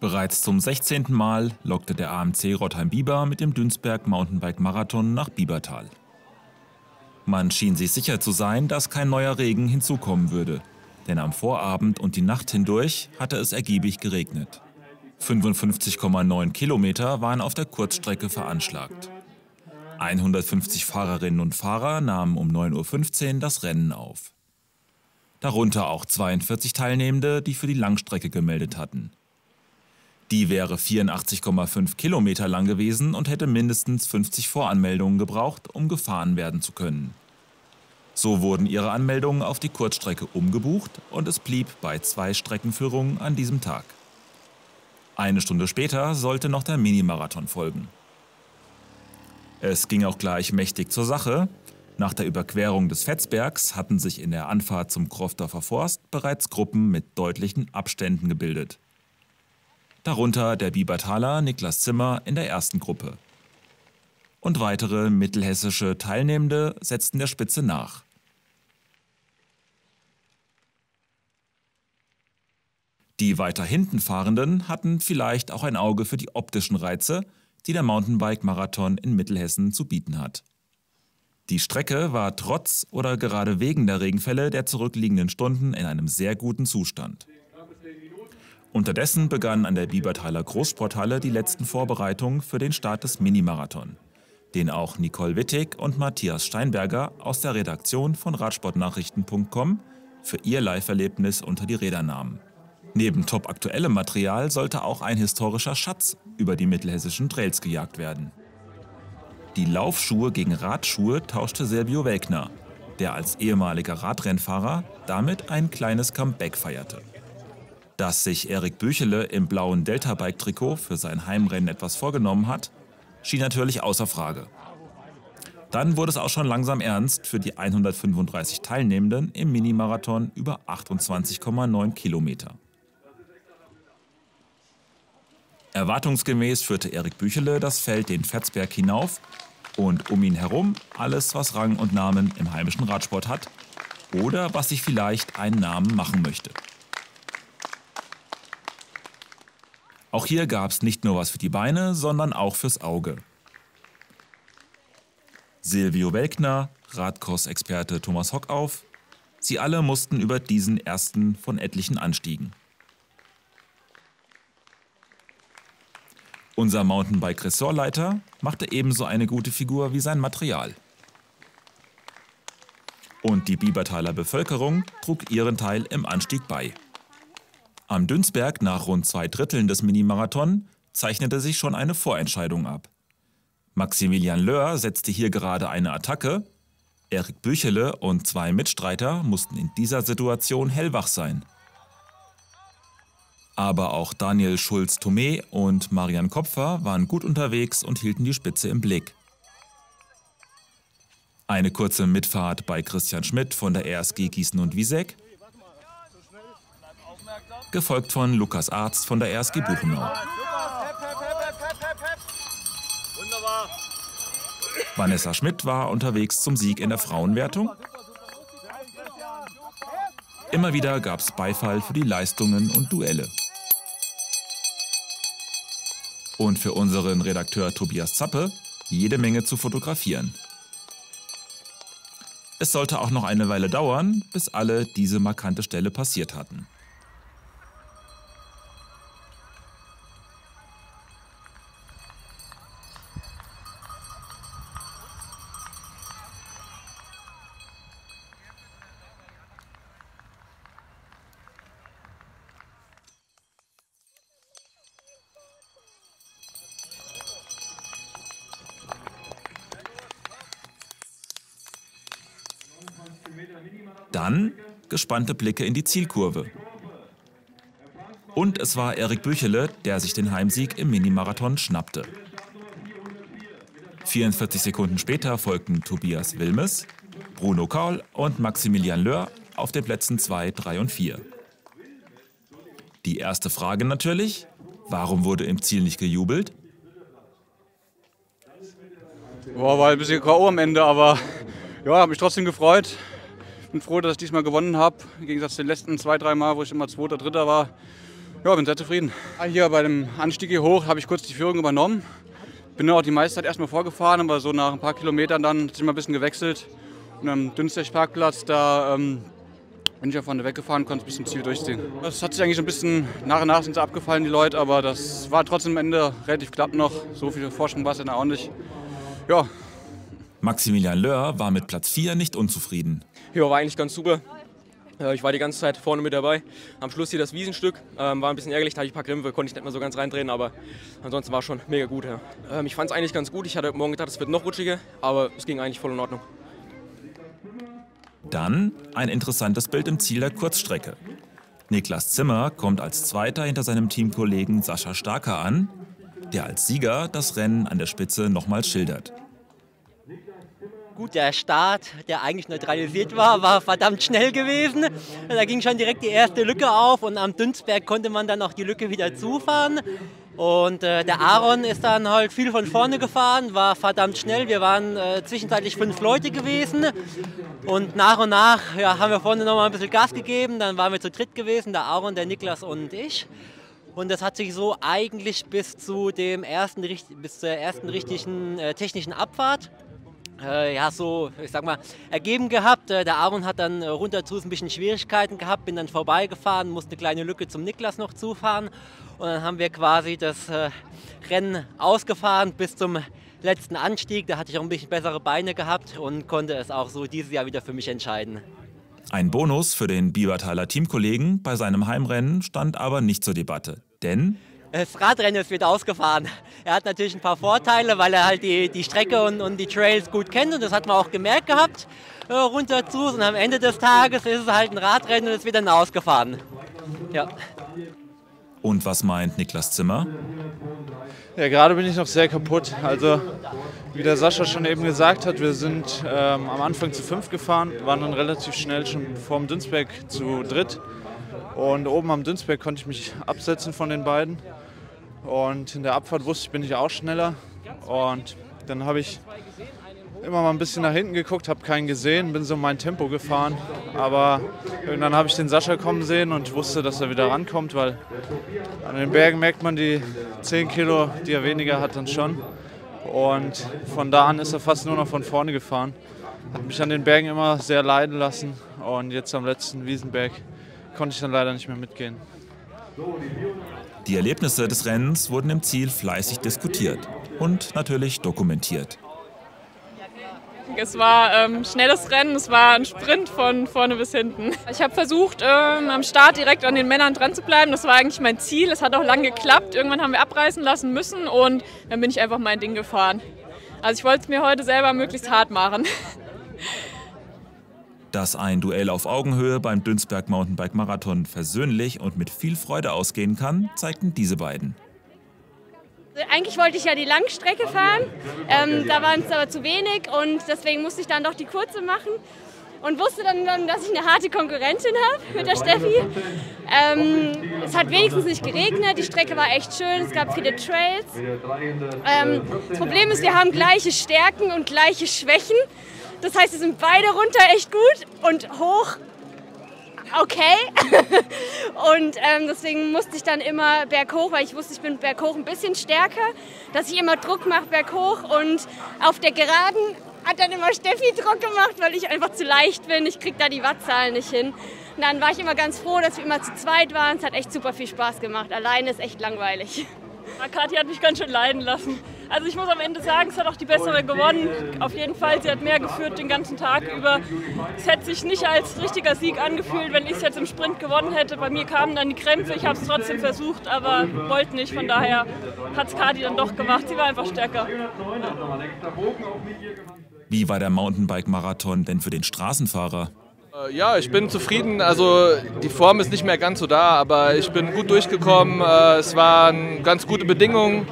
Bereits zum 16. Mal lockte der AMC Rottheim-Bieber mit dem Dünsberg Mountainbike Marathon nach Biebertal. Man schien sich sicher zu sein, dass kein neuer Regen hinzukommen würde, denn am Vorabend und die Nacht hindurch hatte es ergiebig geregnet. 55,9 Kilometer waren auf der Kurzstrecke veranschlagt. 150 Fahrerinnen und Fahrer nahmen um 9.15 Uhr das Rennen auf. Darunter auch 42 Teilnehmende, die für die Langstrecke gemeldet hatten. Die wäre 84,5 Kilometer lang gewesen und hätte mindestens 50 Voranmeldungen gebraucht, um gefahren werden zu können. So wurden ihre Anmeldungen auf die Kurzstrecke umgebucht und es blieb bei zwei Streckenführungen an diesem Tag. Eine Stunde später sollte noch der Minimarathon folgen. Es ging auch gleich mächtig zur Sache. Nach der Überquerung des Fetzbergs hatten sich in der Anfahrt zum Krofdorfer Forst bereits Gruppen mit deutlichen Abständen gebildet darunter der Biebertaler Niklas Zimmer in der ersten Gruppe. Und weitere mittelhessische Teilnehmende setzten der Spitze nach. Die weiter hinten Fahrenden hatten vielleicht auch ein Auge für die optischen Reize, die der Mountainbike-Marathon in Mittelhessen zu bieten hat. Die Strecke war trotz oder gerade wegen der Regenfälle der zurückliegenden Stunden in einem sehr guten Zustand. Unterdessen begannen an der Biebertaler Großsporthalle die letzten Vorbereitungen für den Start des Minimarathon, den auch Nicole Wittig und Matthias Steinberger aus der Redaktion von Radsportnachrichten.com für ihr Live-Erlebnis unter die Räder nahmen. Neben top aktuellem Material sollte auch ein historischer Schatz über die mittelhessischen Trails gejagt werden. Die Laufschuhe gegen Radschuhe tauschte Silvio Welkner, der als ehemaliger Radrennfahrer damit ein kleines Comeback feierte. Dass sich Erik Büchele im blauen Delta-Bike-Trikot für sein Heimrennen etwas vorgenommen hat, schien natürlich außer Frage. Dann wurde es auch schon langsam ernst für die 135 Teilnehmenden im Minimarathon über 28,9 Kilometer. Erwartungsgemäß führte Erik Büchele das Feld den Fetzberg hinauf und um ihn herum alles, was Rang und Namen im heimischen Radsport hat oder was sich vielleicht einen Namen machen möchte. Auch hier gab es nicht nur was für die Beine, sondern auch fürs Auge. Silvio Welkner, Radkurs-Experte Thomas Hockauf, sie alle mussten über diesen ersten von etlichen Anstiegen. Unser Mountainbike-Ressortleiter machte ebenso eine gute Figur wie sein Material. Und die Biebertaler Bevölkerung trug ihren Teil im Anstieg bei. Am Dünsberg nach rund zwei Dritteln des Minimarathon zeichnete sich schon eine Vorentscheidung ab. Maximilian Löhr setzte hier gerade eine Attacke. Erik Büchele und zwei Mitstreiter mussten in dieser Situation hellwach sein. Aber auch Daniel Schulz-Thomé und Marian Kopfer waren gut unterwegs und hielten die Spitze im Blick. Eine kurze Mitfahrt bei Christian Schmidt von der RSG Gießen und Wieseck gefolgt von Lukas Arzt von der RSG Buchenau. Vanessa Schmidt war unterwegs zum Sieg in der Frauenwertung. Immer wieder gab es Beifall für die Leistungen und Duelle. Und für unseren Redakteur Tobias Zappe jede Menge zu fotografieren. Es sollte auch noch eine Weile dauern, bis alle diese markante Stelle passiert hatten. Dann gespannte Blicke in die Zielkurve. Und es war Erik Büchele, der sich den Heimsieg im Minimarathon schnappte. 44 Sekunden später folgten Tobias Wilmes, Bruno Kaul und Maximilian Löhr auf den Plätzen 2, 3 und 4. Die erste Frage natürlich, warum wurde im Ziel nicht gejubelt? Boah, war ein bisschen K.O. am Ende, aber ja, habe mich trotzdem gefreut bin froh, dass ich diesmal gewonnen habe, im Gegensatz zu den letzten zwei, drei Mal, wo ich immer Zweiter, Dritter war. Ja, bin sehr zufrieden. Hier bei dem Anstieg hier hoch habe ich kurz die Führung übernommen. Bin dann auch die meiste Zeit erstmal vorgefahren, aber so nach ein paar Kilometern dann sich mal ein bisschen gewechselt. Und am Dünstech-Parkplatz, da ähm, bin ich ja vorne weggefahren, konnte bis zum Ziel durchziehen. Das hat sich eigentlich ein bisschen nach und nach sind sie abgefallen, die Leute, aber das war trotzdem am Ende relativ knapp noch. So viel Forschung war es dann auch nicht. Ja. Maximilian Löhr war mit Platz 4 nicht unzufrieden. Ja, war eigentlich ganz super. Äh, ich war die ganze Zeit vorne mit dabei. Am Schluss hier das Wiesenstück. Ähm, war ein bisschen ärgerlich, da hatte ich ein paar Krämpfe, konnte ich nicht mehr so ganz reindrehen, aber ansonsten war es schon mega gut. Ja. Ähm, ich fand es eigentlich ganz gut. Ich hatte morgen gedacht, es wird noch rutschiger, aber es ging eigentlich voll in Ordnung. Dann ein interessantes Bild im Ziel der Kurzstrecke. Niklas Zimmer kommt als Zweiter hinter seinem Teamkollegen Sascha Starker an, der als Sieger das Rennen an der Spitze nochmals schildert. Gut, der Start, der eigentlich neutralisiert war, war verdammt schnell gewesen. Da ging schon direkt die erste Lücke auf und am Dünstberg konnte man dann auch die Lücke wieder zufahren. Und äh, der Aaron ist dann halt viel von vorne gefahren, war verdammt schnell. Wir waren äh, zwischenzeitlich fünf Leute gewesen. Und nach und nach ja, haben wir vorne nochmal ein bisschen Gas gegeben. Dann waren wir zu dritt gewesen, der Aaron, der Niklas und ich. Und das hat sich so eigentlich bis zu dem ersten, bis zur ersten richtigen äh, technischen Abfahrt ja, so, ich sag mal, ergeben gehabt. Äh, der Aaron hat dann äh, runter zu ein bisschen Schwierigkeiten gehabt, bin dann vorbeigefahren, musste eine kleine Lücke zum Niklas noch zufahren. Und dann haben wir quasi das äh, Rennen ausgefahren bis zum letzten Anstieg. Da hatte ich auch ein bisschen bessere Beine gehabt und konnte es auch so dieses Jahr wieder für mich entscheiden. Ein Bonus für den Biebertaler Teamkollegen bei seinem Heimrennen stand aber nicht zur Debatte. Denn das Radrennen ist wieder ausgefahren. Er hat natürlich ein paar Vorteile, weil er halt die, die Strecke und, und die Trails gut kennt und das hat man auch gemerkt gehabt äh, runter zu. Und am Ende des Tages ist es halt ein Radrennen und ist wieder ausgefahren. Ja. Und was meint Niklas Zimmer? Ja, gerade bin ich noch sehr kaputt. Also, wie der Sascha schon eben gesagt hat, wir sind ähm, am Anfang zu fünf gefahren, waren dann relativ schnell schon vorm Dünsberg zu dritt. Und oben am Dünsberg konnte ich mich absetzen von den beiden. Und in der Abfahrt wusste ich, bin ich auch schneller. Und dann habe ich immer mal ein bisschen nach hinten geguckt, habe keinen gesehen, bin so mein Tempo gefahren. Aber irgendwann habe ich den Sascha kommen sehen und wusste, dass er wieder rankommt, weil an den Bergen merkt man die 10 Kilo, die er weniger hat, dann schon. Und von da an ist er fast nur noch von vorne gefahren. Hat mich an den Bergen immer sehr leiden lassen und jetzt am letzten Wiesenberg konnte ich dann leider nicht mehr mitgehen. Die Erlebnisse des Rennens wurden im Ziel fleißig diskutiert und natürlich dokumentiert. Es war ähm, schnelles Rennen, es war ein Sprint von vorne bis hinten. Ich habe versucht, ähm, am Start direkt an den Männern dran zu bleiben. Das war eigentlich mein Ziel. Es hat auch lange geklappt. Irgendwann haben wir abreißen lassen müssen und dann bin ich einfach mein Ding gefahren. Also ich wollte es mir heute selber möglichst hart machen. Dass ein Duell auf Augenhöhe beim Dünsberg Mountainbike Marathon versöhnlich und mit viel Freude ausgehen kann, zeigten diese beiden. Eigentlich wollte ich ja die Langstrecke fahren, ähm, da waren es aber zu wenig und deswegen musste ich dann doch die kurze machen und wusste dann, dass ich eine harte Konkurrentin habe mit der Steffi. Ähm, es hat wenigstens nicht geregnet, die Strecke war echt schön, es gab viele Trails. Ähm, das Problem ist, wir haben gleiche Stärken und gleiche Schwächen. Das heißt, wir sind beide runter echt gut und hoch okay. und ähm, deswegen musste ich dann immer berghoch, weil ich wusste, ich bin berghoch ein bisschen stärker, dass ich immer Druck mache berghoch und auf der Geraden hat dann immer Steffi Druck gemacht, weil ich einfach zu leicht bin. Ich krieg da die Wattzahlen nicht hin. Und dann war ich immer ganz froh, dass wir immer zu zweit waren. Es hat echt super viel Spaß gemacht. Alleine ist echt langweilig. Katja hat mich ganz schön leiden lassen. Also ich muss am Ende sagen, es hat auch die bessere gewonnen. Auf jeden Fall, sie hat mehr geführt den ganzen Tag über. Es hätte sich nicht als richtiger Sieg angefühlt, wenn ich es jetzt im Sprint gewonnen hätte. Bei mir kamen dann die Krämpfe, ich habe es trotzdem versucht, aber wollte nicht. Von daher hat es Kati dann doch gemacht. Sie war einfach stärker. Wie war der Mountainbike-Marathon denn für den Straßenfahrer? Äh, ja, ich bin zufrieden. Also die Form ist nicht mehr ganz so da, aber ich bin gut durchgekommen. Äh, es waren ganz gute Bedingungen.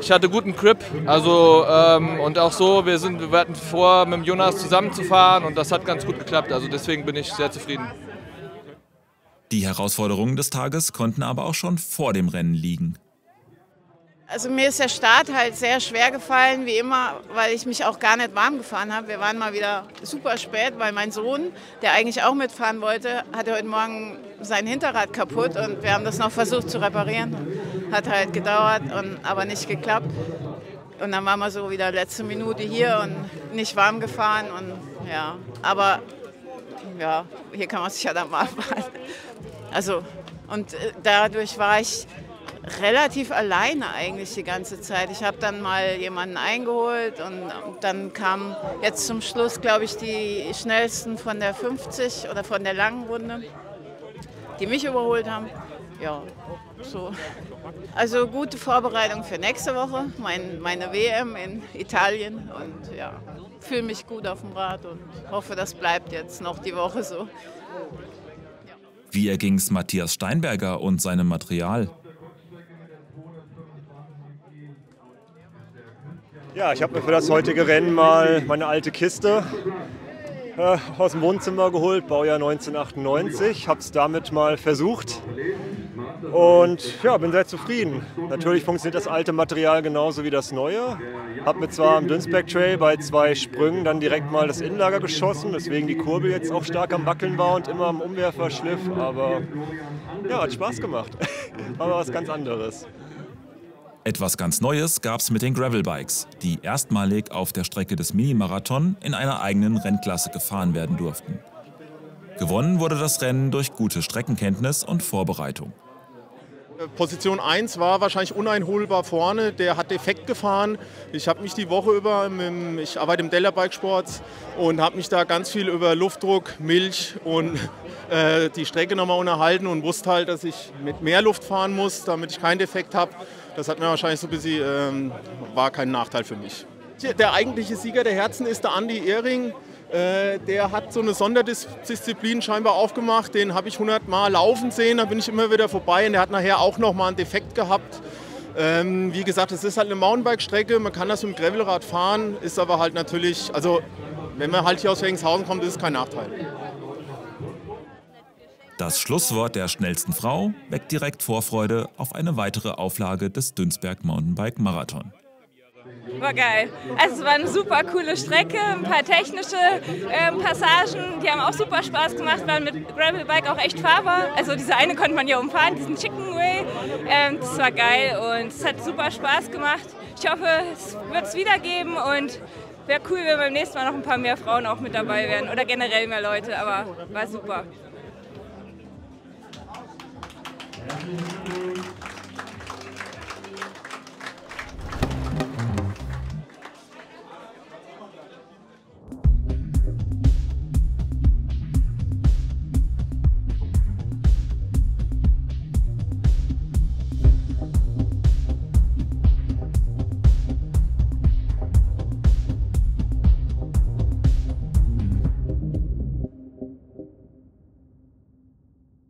Ich hatte guten Grip, also ähm, und auch so, wir, sind, wir hatten vor, mit dem Jonas zusammenzufahren und das hat ganz gut geklappt. Also deswegen bin ich sehr zufrieden. Die Herausforderungen des Tages konnten aber auch schon vor dem Rennen liegen. Also mir ist der Start halt sehr schwer gefallen, wie immer, weil ich mich auch gar nicht warm gefahren habe. Wir waren mal wieder super spät, weil mein Sohn, der eigentlich auch mitfahren wollte, hatte heute Morgen sein Hinterrad kaputt und wir haben das noch versucht zu reparieren. Hat halt gedauert, und, aber nicht geklappt. Und dann waren wir so wieder letzte Minute hier und nicht warm gefahren und ja, aber ja, hier kann man sich ja dann mal fahren. Also und äh, dadurch war ich relativ alleine eigentlich die ganze Zeit. Ich habe dann mal jemanden eingeholt und dann kamen jetzt zum Schluss, glaube ich, die schnellsten von der 50 oder von der langen Runde, die mich überholt haben. Ja, so. Also gute Vorbereitung für nächste Woche, mein, meine WM in Italien und ja, fühle mich gut auf dem Rad und hoffe, das bleibt jetzt noch die Woche so. Wie erging es Matthias Steinberger und seinem Material? Ja, ich habe mir für das heutige Rennen mal meine alte Kiste äh, aus dem Wohnzimmer geholt, Baujahr 1998. Habe es damit mal versucht und ja, bin sehr zufrieden. Natürlich funktioniert das alte Material genauso wie das neue. Habe mir zwar am Dünsberg Trail bei zwei Sprüngen dann direkt mal das Innenlager geschossen, weswegen die Kurbel jetzt auch stark am Wackeln war und immer am Umwerfer schliff. Aber ja, hat Spaß gemacht. War was ganz anderes. Etwas ganz Neues gab es mit den Gravelbikes, die erstmalig auf der Strecke des Minimarathon in einer eigenen Rennklasse gefahren werden durften. Gewonnen wurde das Rennen durch gute Streckenkenntnis und Vorbereitung. Position 1 war wahrscheinlich uneinholbar vorne, der hat defekt gefahren. Ich habe mich die Woche über, dem, ich arbeite im Della Bike Sports und habe mich da ganz viel über Luftdruck, Milch und äh, die Strecke nochmal unterhalten und wusste halt, dass ich mit mehr Luft fahren muss, damit ich keinen Defekt habe. Das hat mir wahrscheinlich so ein bisschen, ähm, war kein Nachteil für mich. Der eigentliche Sieger der Herzen ist der Andi Ehring. Äh, der hat so eine Sonderdisziplin scheinbar aufgemacht. Den habe ich 100 Mal laufen sehen, da bin ich immer wieder vorbei. Und der hat nachher auch noch mal einen Defekt gehabt. Ähm, wie gesagt, es ist halt eine Mountainbike-Strecke, man kann das mit dem Gravelrad fahren, ist aber halt natürlich, also wenn man halt hier aus Wengshausen kommt, ist es kein Nachteil. Das Schlusswort der schnellsten Frau weckt direkt Vorfreude auf eine weitere Auflage des Dünsberg Mountainbike Marathon. War geil. Also es war eine super coole Strecke, ein paar technische ähm, Passagen, die haben auch super Spaß gemacht, waren mit Gravelbike auch echt fahrbar. Also diese eine konnte man ja umfahren, diesen Chicken Way. Ähm, das war geil und es hat super Spaß gemacht. Ich hoffe, es wird es wieder geben und wäre cool, wenn beim nächsten Mal noch ein paar mehr Frauen auch mit dabei wären oder generell mehr Leute, aber war super. Thank you.